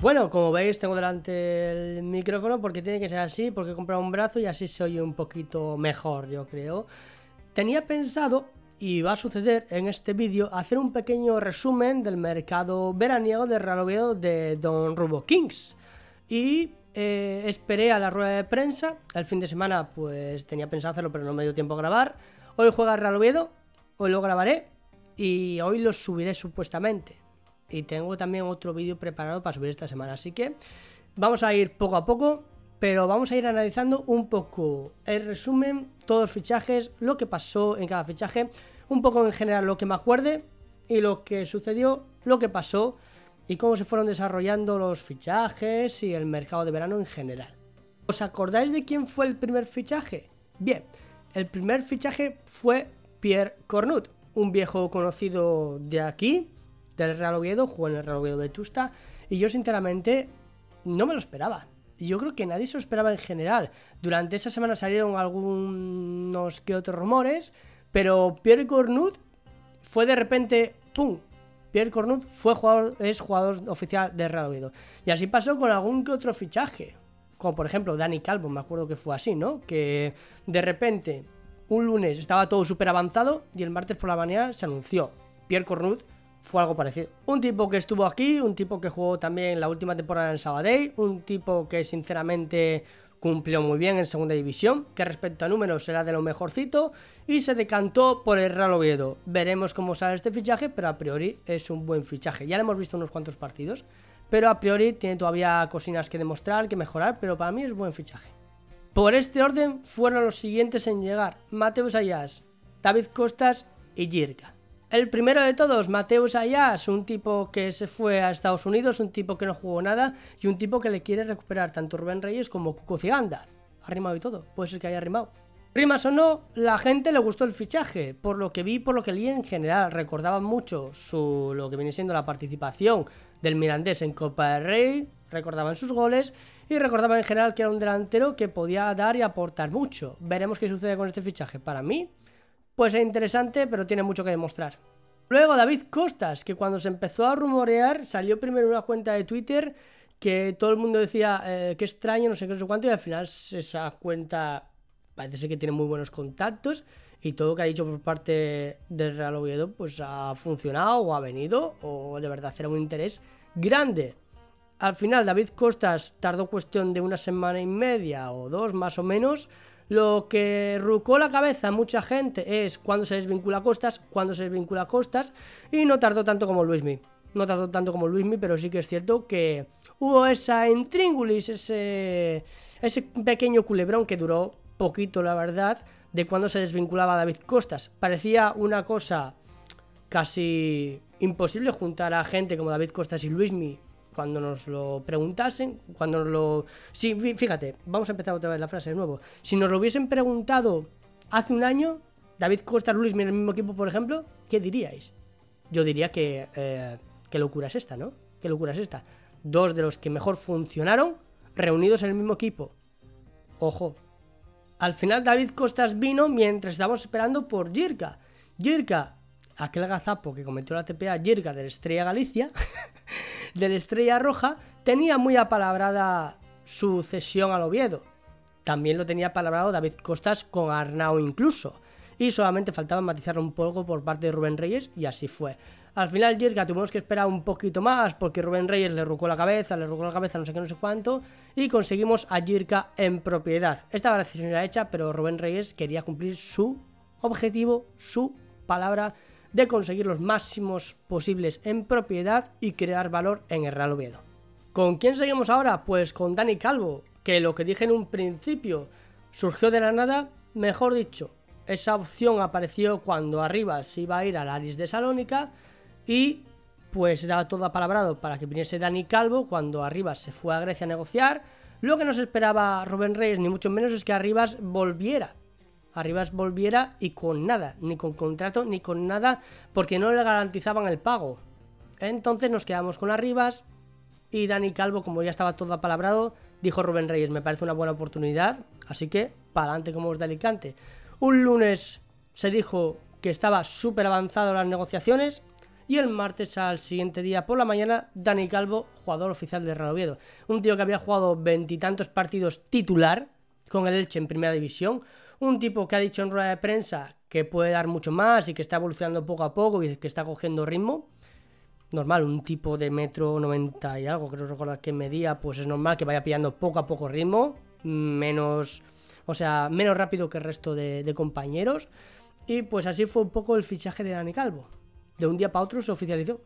Bueno, como veis tengo delante el micrófono porque tiene que ser así, porque he comprado un brazo y así se oye un poquito mejor, yo creo. Tenía pensado, y va a suceder en este vídeo, hacer un pequeño resumen del mercado veraniego de Real Oviedo de Don Rubo Kings. Y eh, esperé a la rueda de prensa, el fin de semana pues tenía pensado hacerlo pero no me dio tiempo a grabar. Hoy juega Real Oviedo, hoy lo grabaré y hoy lo subiré supuestamente y tengo también otro vídeo preparado para subir esta semana. Así que vamos a ir poco a poco, pero vamos a ir analizando un poco el resumen, todos los fichajes, lo que pasó en cada fichaje, un poco en general lo que me acuerde y lo que sucedió, lo que pasó y cómo se fueron desarrollando los fichajes y el mercado de verano en general. ¿Os acordáis de quién fue el primer fichaje? Bien, el primer fichaje fue Pierre Cornut, un viejo conocido de aquí, del Real Oviedo, jugó en el Real Oviedo Vetusta, y yo sinceramente no me lo esperaba. Yo creo que nadie se lo esperaba en general. Durante esa semana salieron algunos que otros rumores, pero Pierre Cornut fue de repente, ¡pum! Pierre Cornut fue jugador, es jugador oficial del Real Oviedo. Y así pasó con algún que otro fichaje. Como por ejemplo Dani Calvo, me acuerdo que fue así, ¿no? Que de repente un lunes estaba todo súper avanzado y el martes por la mañana se anunció Pierre Cornut fue algo parecido. Un tipo que estuvo aquí, un tipo que jugó también la última temporada en Sabadell, un tipo que sinceramente cumplió muy bien en segunda división, que respecto a números era de lo mejorcito y se decantó por el Real Oviedo. Veremos cómo sale este fichaje, pero a priori es un buen fichaje. Ya lo hemos visto unos cuantos partidos, pero a priori tiene todavía cosinas que demostrar, que mejorar, pero para mí es buen fichaje. Por este orden fueron los siguientes en llegar: Mateus Ayas, David Costas y Jirka. El primero de todos, Mateus Ayas, un tipo que se fue a Estados Unidos, un tipo que no jugó nada y un tipo que le quiere recuperar tanto Rubén Reyes como Cuco Ciganda. Ha rimado y todo, puede ser que haya rimado. Rimas o no, la gente le gustó el fichaje, por lo que vi, por lo que leí en general, recordaban mucho su, lo que viene siendo la participación del Mirandés en Copa del Rey, recordaban sus goles y recordaban en general que era un delantero que podía dar y aportar mucho. Veremos qué sucede con este fichaje. Para mí, pues es interesante, pero tiene mucho que demostrar. Luego David Costas, que cuando se empezó a rumorear, salió primero una cuenta de Twitter que todo el mundo decía eh, que extraño, no sé qué, no sé cuánto, y al final esa cuenta parece que tiene muy buenos contactos y todo lo que ha dicho por parte del Real Oviedo pues ha funcionado o ha venido o de verdad era un interés grande. Al final David Costas tardó cuestión de una semana y media o dos más o menos lo que rucó la cabeza a mucha gente es cuando se desvincula Costas, cuando se desvincula Costas, y no tardó tanto como Luismi. No tardó tanto como Luismi, pero sí que es cierto que hubo esa intríngulis, ese, ese pequeño culebrón que duró poquito, la verdad, de cuando se desvinculaba David Costas. Parecía una cosa casi imposible juntar a gente como David Costas y Luismi cuando nos lo preguntasen, cuando nos lo... Sí, fíjate, vamos a empezar otra vez la frase de nuevo. Si nos lo hubiesen preguntado hace un año, David Costa Luis en el mismo equipo, por ejemplo, ¿qué diríais? Yo diría que... Eh, ¿Qué locura es esta, no? ¿Qué locura es esta? Dos de los que mejor funcionaron reunidos en el mismo equipo. Ojo. Al final David Costas vino mientras estábamos esperando por Jirka. Jirka, aquel gazapo que cometió la TPA Jirka del Estrella Galicia, del Estrella Roja, tenía muy apalabrada su cesión al Oviedo. También lo tenía apalabrado David Costas con Arnau incluso. Y solamente faltaba matizarlo un poco por parte de Rubén Reyes y así fue. Al final Jirka tuvimos que esperar un poquito más porque Rubén Reyes le rucó la cabeza, le rucó la cabeza no sé qué, no sé cuánto y conseguimos a Jirka en propiedad. Esta decisión era hecha, pero Rubén Reyes quería cumplir su objetivo, su palabra de conseguir los máximos posibles en propiedad y crear valor en el Real Oviedo. ¿Con quién seguimos ahora? Pues con Dani Calvo, que lo que dije en un principio surgió de la nada, mejor dicho, esa opción apareció cuando arriba se iba a ir al Aris de Salónica y pues daba todo apalabrado para que viniese Dani Calvo cuando arriba se fue a Grecia a negociar. Lo que no se esperaba Rubén Reyes, ni mucho menos, es que Arribas volviera Arribas volviera y con nada, ni con contrato, ni con nada, porque no le garantizaban el pago. Entonces nos quedamos con Arribas y Dani Calvo, como ya estaba todo apalabrado, dijo Rubén Reyes, me parece una buena oportunidad, así que para adelante como es de Alicante. Un lunes se dijo que estaba súper avanzado las negociaciones Y el martes al siguiente día por la mañana, Dani Calvo, jugador oficial del Real Oviedo. Un tío que había jugado veintitantos partidos titular con el Elche en primera división. Un tipo que ha dicho en rueda de prensa que puede dar mucho más y que está evolucionando poco a poco y que está cogiendo ritmo. Normal, un tipo de metro 90 y algo, creo recordar que medía, pues es normal que vaya pillando poco a poco ritmo, menos, o sea, menos rápido que el resto de, de compañeros. Y pues así fue un poco el fichaje de Dani Calvo. De un día para otro se oficializó.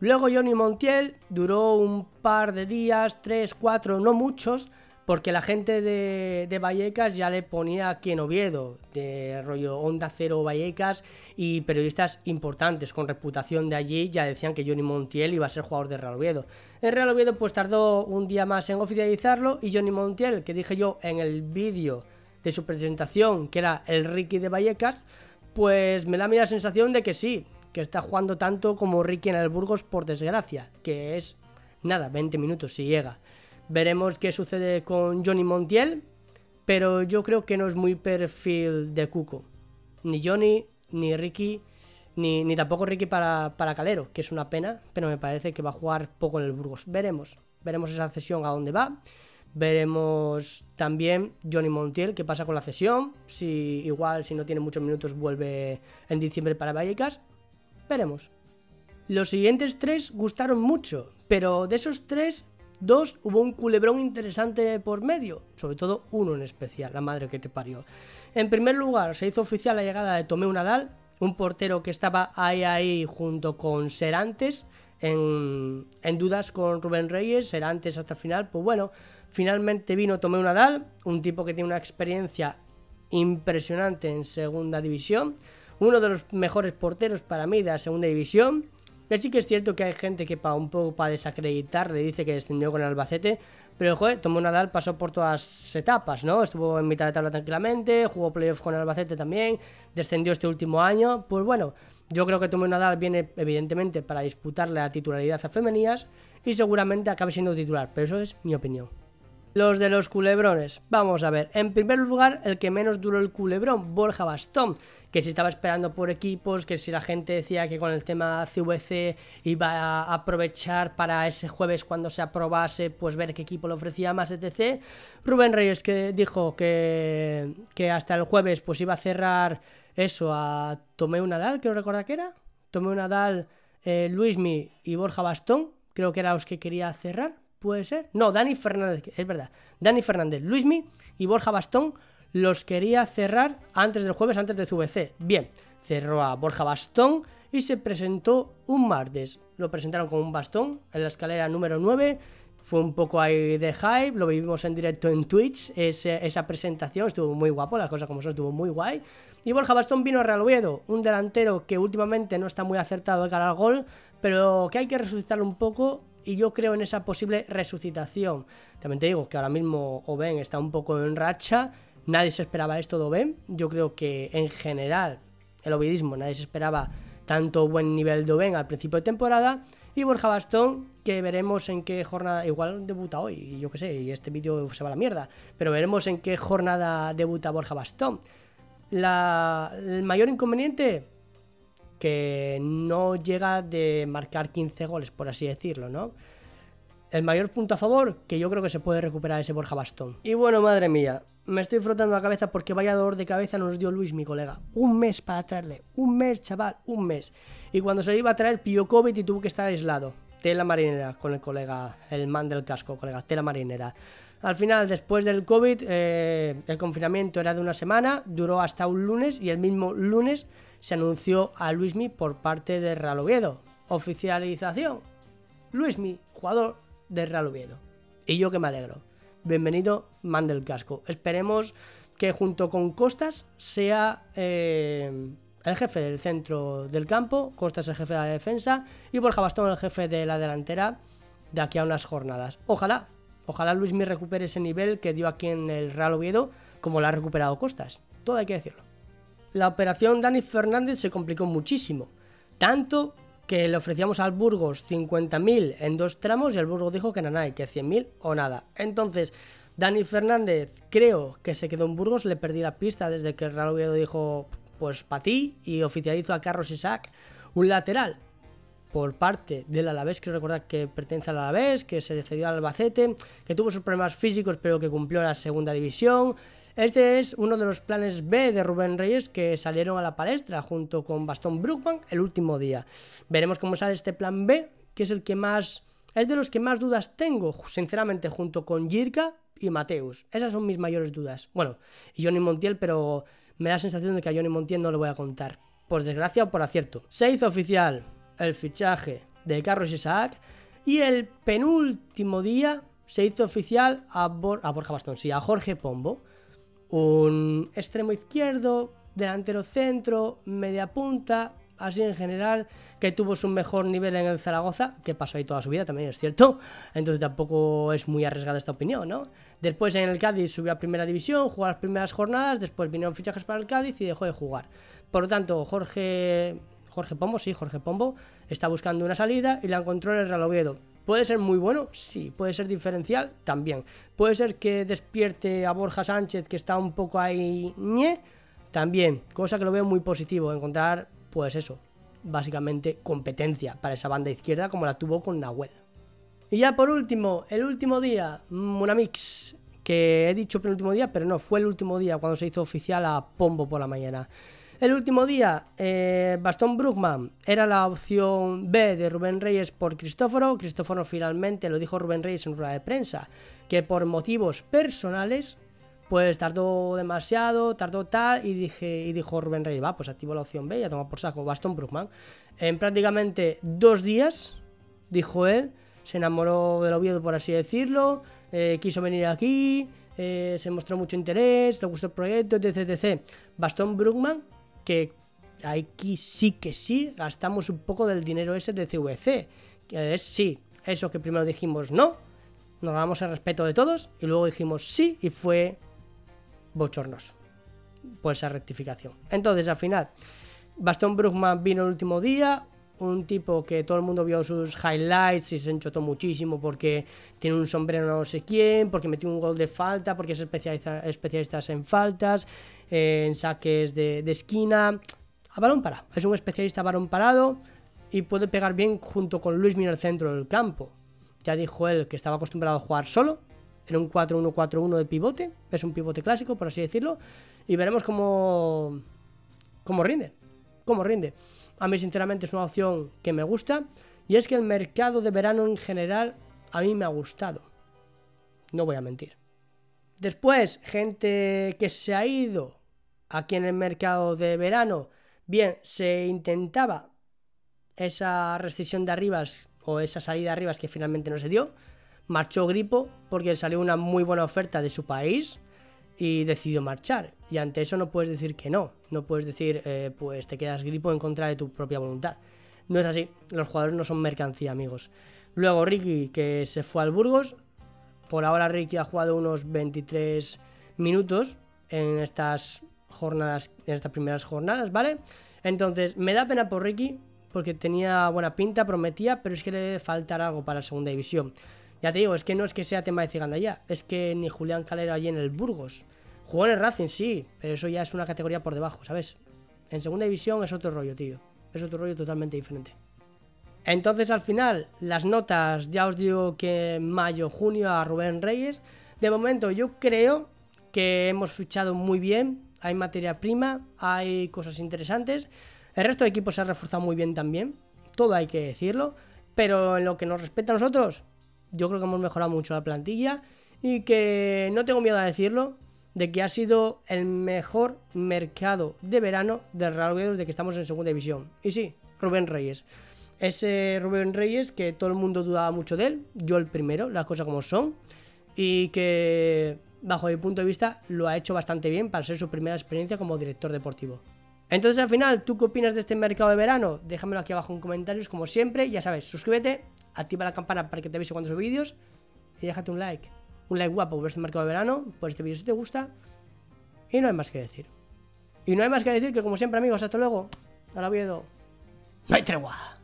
Luego Johnny Montiel duró un par de días, tres, cuatro, no muchos, porque la gente de, Vallecas ya le ponía aquí en Oviedo, de rollo Onda Cero Vallecas, y periodistas importantes con reputación de allí ya decían que Johnny Montiel iba a ser jugador de Real Oviedo. El Real Oviedo pues tardó un día más en oficializarlo y Johnny Montiel, que dije yo en el vídeo de su presentación, que era el Ricky de Vallecas, pues me da a mí la sensación de que sí, que está jugando tanto como Ricky en el Burgos por desgracia, que es nada, 20 minutos si llega. Veremos qué sucede con Johnny Montiel, pero yo creo que no es muy perfil de Cuco. Ni Johnny, ni Ricky, ni, ni tampoco Ricky para, para, Calero, que es una pena, pero me parece que va a jugar poco en el Burgos. Veremos, veremos esa cesión a dónde va. Veremos también Johnny Montiel, qué pasa con la cesión. Si igual, si no tiene muchos minutos, vuelve en diciembre para Vallecas. Veremos. Los siguientes tres gustaron mucho, pero de esos tres Dos, hubo un culebrón interesante por medio, sobre todo uno en especial, la madre que te parió. En primer lugar, se hizo oficial la llegada de Tomeu Nadal, un portero que estaba ahí ahí junto con Serantes, en, en dudas con Rubén Reyes, Serantes hasta final, pues bueno, finalmente vino Tomeu Nadal, un tipo que tiene una experiencia impresionante en segunda división, uno de los mejores porteros para mí de la segunda división, sí que es cierto que hay gente que para un poco para desacreditar le dice que descendió con el Albacete, pero joder, Tomo Nadal pasó por todas etapas, ¿no? Estuvo en mitad de tabla tranquilamente, jugó playoff con el Albacete también, descendió este último año, pues bueno, yo creo que Tomo Nadal viene evidentemente para disputarle la titularidad a Femenías y seguramente acabe siendo titular, pero eso es mi opinión. Los de los culebrones. Vamos a ver. En primer lugar, el que menos duró el culebrón, Borja Bastón, que si estaba esperando por equipos, que si la gente decía que con el tema CVC iba a aprovechar para ese jueves cuando se aprobase, pues ver qué equipo le ofrecía más, etc. Rubén Reyes que dijo que, que hasta el jueves pues iba a cerrar eso a Tomeu Nadal, creo recordar que era. Tomeu Nadal, eh, Luismi y Borja Bastón, creo que eran los que quería cerrar ¿Puede ser? No, Dani Fernández, es verdad. Dani Fernández, Luismi y Borja Bastón los quería cerrar antes del jueves, antes de VC. Bien, cerró a Borja Bastón y se presentó un martes. Lo presentaron con un bastón en la escalera número 9. Fue un poco ahí de hype, lo vivimos en directo en Twitch, esa presentación, estuvo muy guapo, las cosas como son, estuvo muy guay. Y Borja Bastón vino a Real Oviedo, un delantero que últimamente no está muy acertado de cara al gol, pero que hay que resucitarlo un poco y yo creo en esa posible resucitación. También te digo que ahora mismo Oben está un poco en racha, nadie se esperaba esto de Oben, yo creo que en general el ovidismo nadie se esperaba tanto buen nivel de Oben al principio de temporada y Borja Bastón que veremos en qué jornada, igual debuta hoy, yo qué sé, y este vídeo se va a la mierda, pero veremos en qué jornada debuta Borja Bastón. La, el mayor inconveniente que no llega de marcar 15 goles, por así decirlo, ¿no? El mayor punto a favor, que yo creo que se puede recuperar ese Borja Bastón. Y bueno, madre mía, me estoy frotando la cabeza porque vaya dolor de cabeza nos dio Luis, mi colega. Un mes para traerle. Un mes, chaval, un mes. Y cuando se le iba a traer, pilló COVID y tuvo que estar aislado. Tela marinera con el colega, el man del casco, colega, tela marinera. Al final, después del COVID, eh, el confinamiento era de una semana, duró hasta un lunes y el mismo lunes se anunció a Luismi por parte de Real Oviedo. Oficialización. Luismi, jugador de Real Oviedo. Y yo que me alegro. Bienvenido, man del casco. Esperemos que junto con Costas sea eh, el jefe del centro del campo, Costas el jefe de la defensa y Borja Bastón el jefe de la delantera de aquí a unas jornadas. Ojalá, ojalá Luismi recupere ese nivel que dio aquí en el Real Oviedo como lo ha recuperado Costas. Todo hay que decirlo la operación Dani Fernández se complicó muchísimo. Tanto que le ofrecíamos al Burgos 50.000 en dos tramos y el Burgos dijo que nada, que 100.000 o nada. Entonces, Dani Fernández creo que se quedó en Burgos, le perdí la pista desde que el Real Oviedo dijo, pues para ti, y oficializó a Carlos Isaac un lateral. por parte del Alavés, quiero recordar que pertenece al Alavés, que se cedió al Albacete, que tuvo sus problemas físicos pero que cumplió la segunda división. Este es uno de los planes B de Rubén Reyes que salieron a la palestra junto con Bastón Brookman el último día. Veremos cómo sale este plan B, que es el que más... Es de los que más dudas tengo, sinceramente, junto con Jirka y Mateus. Esas son mis mayores dudas. Bueno, y Johnny Montiel, pero me da la sensación de que a Johnny Montiel no le voy a contar. Por desgracia o por acierto. Se hizo oficial el fichaje de Carlos Isaac y el penúltimo día se hizo oficial a, a Borja Bastón, sí, a Jorge Pombo. Un extremo izquierdo, delantero centro, media punta, así en general, que tuvo su mejor nivel en el Zaragoza, que pasó ahí toda su vida, también es cierto. Entonces tampoco es muy arriesgada esta opinión, ¿no? Después en el Cádiz subió a primera división, jugó las primeras jornadas, después vinieron fichajes para el Cádiz y dejó de jugar. Por lo tanto, Jorge Jorge Pombo, sí, Jorge Pombo, está buscando una salida y la encontró en el Real Oviedo. ¿Puede ser muy bueno? Sí. ¿Puede ser diferencial? También. ¿Puede ser que despierte a Borja Sánchez, que está un poco ahí ñe? También. Cosa que lo veo muy positivo. Encontrar, pues eso, básicamente competencia para esa banda izquierda como la tuvo con Nahuel. Y ya por último, el último día, Munamix, que he dicho penúltimo día, pero no, fue el último día cuando se hizo oficial a Pombo por la mañana. El último día, eh, Bastón Brugman era la opción B de Rubén Reyes por Cristóforo. Cristóforo finalmente lo dijo Rubén Reyes en rueda de prensa, que por motivos personales, pues tardó demasiado, tardó tal, y dije, y dijo Rubén Reyes, va, pues activo la opción B, ya toma por saco Bastón Brugman. En prácticamente dos días, dijo él, se enamoró del Oviedo, por así decirlo, eh, quiso venir aquí, eh, se mostró mucho interés, le gustó el proyecto, etc. etc. Bastón Brugman que aquí sí que sí gastamos un poco del dinero ese de CVC. Que es sí, eso que primero dijimos no, nos damos el respeto de todos y luego dijimos sí y fue bochornoso por esa rectificación. Entonces al final, Bastón Brugman vino el último día, un tipo que todo el mundo vio sus highlights y se enchotó muchísimo porque tiene un sombrero no sé quién, porque metió un gol de falta, porque es especialista, especialista en faltas, en saques de, esquina. A balón parado. Es un especialista a balón parado y puede pegar bien junto con Luis Mina al centro del campo. Ya dijo él que estaba acostumbrado a jugar solo. Era un 4-1-4-1 de pivote. Es un pivote clásico, por así decirlo. Y veremos cómo, cómo rinde. Cómo rinde. A mí, sinceramente, es una opción que me gusta. Y es que el mercado de verano en general a mí me ha gustado. No voy a mentir. Después, gente que se ha ido aquí en el mercado de verano, bien, se intentaba esa rescisión de arribas o esa salida de arribas que finalmente no se dio. Marchó Gripo porque salió una muy buena oferta de su país y decidió marchar. Y ante eso no puedes decir que no. No puedes decir, eh, pues te quedas Gripo en contra de tu propia voluntad. No es así. Los jugadores no son mercancía, amigos. Luego Ricky, que se fue al Burgos. Por ahora Ricky ha jugado unos 23 minutos en estas jornadas, en estas primeras jornadas, ¿vale? Entonces, me da pena por Ricky, porque tenía buena pinta, prometía, pero es que le debe faltar algo para la segunda división. Ya te digo, es que no es que sea tema de Ciganda ya, es que ni Julián Calero allí en el Burgos. Jugó en el Racing, sí, pero eso ya es una categoría por debajo, ¿sabes? En segunda división es otro rollo, tío. Es otro rollo totalmente diferente. Entonces, al final, las notas, ya os digo que mayo, junio a Rubén Reyes. De momento, yo creo que hemos fichado muy bien hay materia prima, hay cosas interesantes. El resto de equipos se ha reforzado muy bien también, todo hay que decirlo, pero en lo que nos respecta a nosotros, yo creo que hemos mejorado mucho la plantilla y que no tengo miedo a decirlo, de que ha sido el mejor mercado de verano del Real Oviedo desde que estamos en segunda división. Y sí, Rubén Reyes. Ese Rubén Reyes que todo el mundo dudaba mucho de él, yo el primero, las cosas como son, y que bajo mi punto de vista, lo ha hecho bastante bien para ser su primera experiencia como director deportivo. Entonces, al final, ¿tú qué opinas de este mercado de verano? Déjamelo aquí abajo en comentarios, como siempre. Ya sabes, suscríbete, activa la campana para que te avise cuando subo vídeos y déjate un like. Un like guapo por este mercado de verano, por este vídeo si te gusta. Y no hay más que decir. Y no hay más que decir que, como siempre, amigos, hasta luego. Hasta luego. No hay tregua.